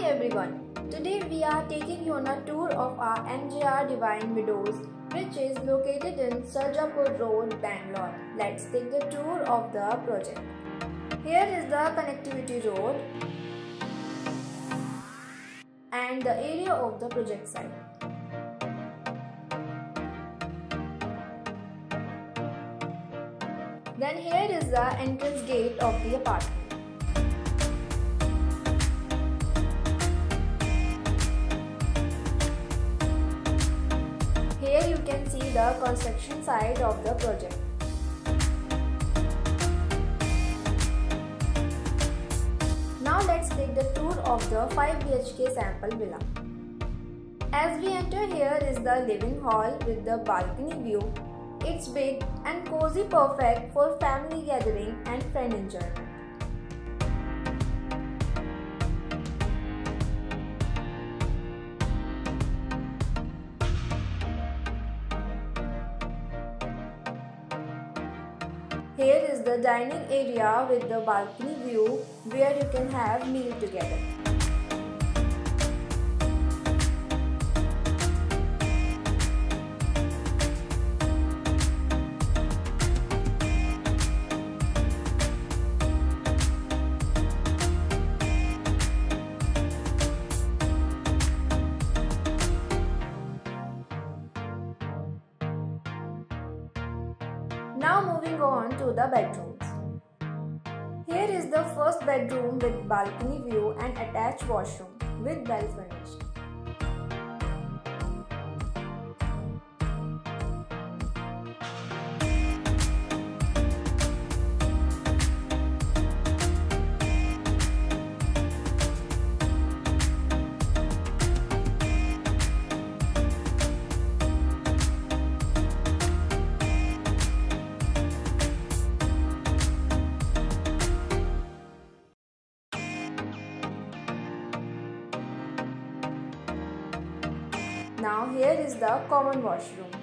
Hi everyone. Today we are taking you on a tour of our MJR Divine Meadows which is located in Sarjapur Road, Bangalore. Let's take the tour of the project. Here is the connectivity road and the area of the project site. Then here is the entrance gate of the apartment. You can see the construction side of the project. Now let's take the tour of the 5 BHK sample villa. As we enter here is the living hall with the balcony view. It's big and cozy perfect for family gathering and friend enjoyment. Here is the dining area with the balcony view where you can have meal together. Now moving on to the bedrooms. Here is the first bedroom with balcony view and attached washroom with well furnished. Now here is the common washroom.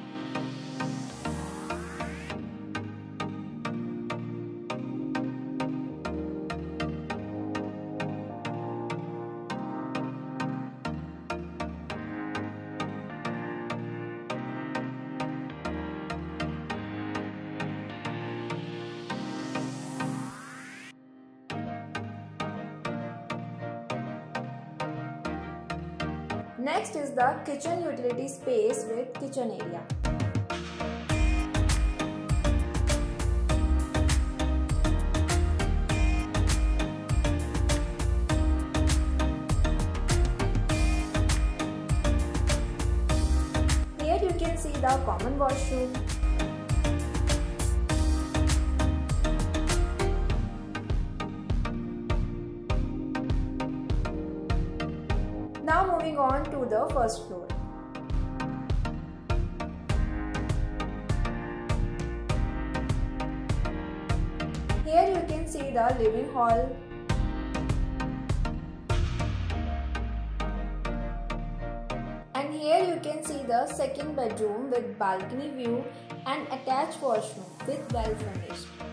Next is the kitchen utility space with kitchen area. Here you can see the common washroom. Moving on to the first floor. Here you can see the living hall. And here you can see the second bedroom with balcony view and attached washroom with well furnished.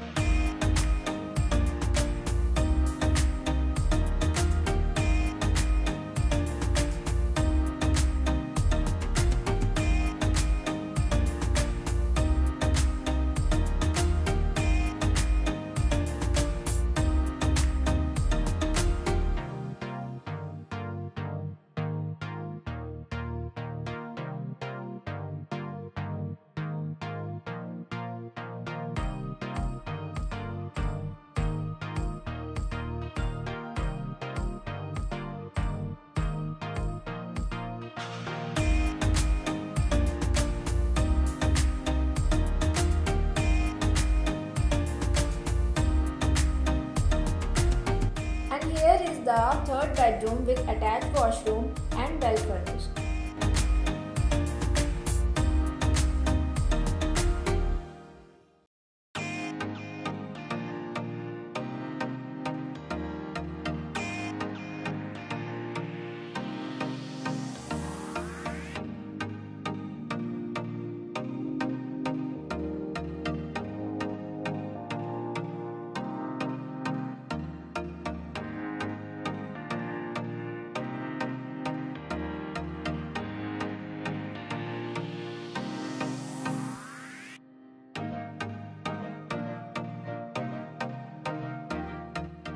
The third bedroom with attached washroom and well furnished.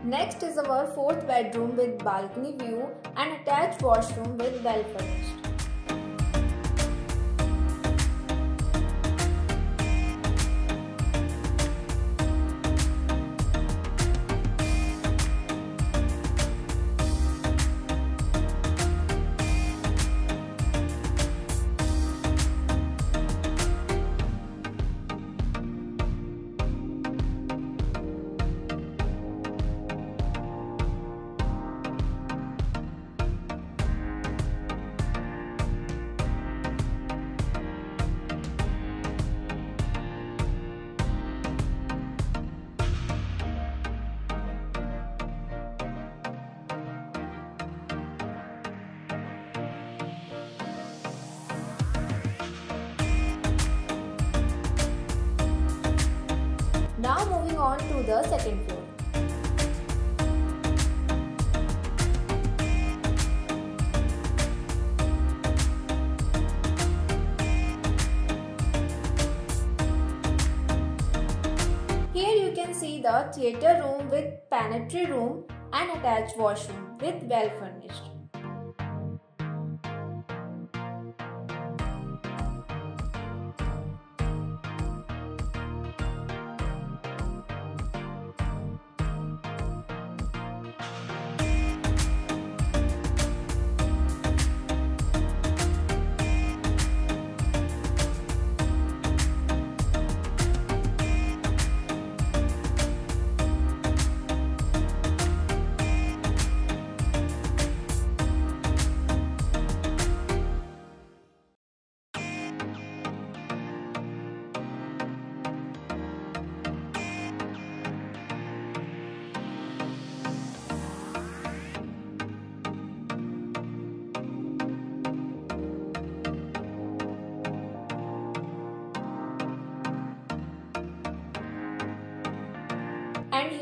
Next is our fourth bedroom with balcony view and attached washroom with well furnished. The second floor. Here you can see the theatre room with pantry room and attached washroom with well furnished.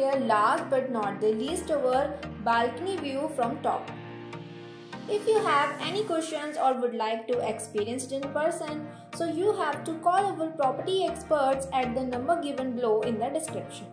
And last but not the least our balcony view from top. If you have any questions or would like to experience it in person, so you have to call our property experts at the number given below in the description.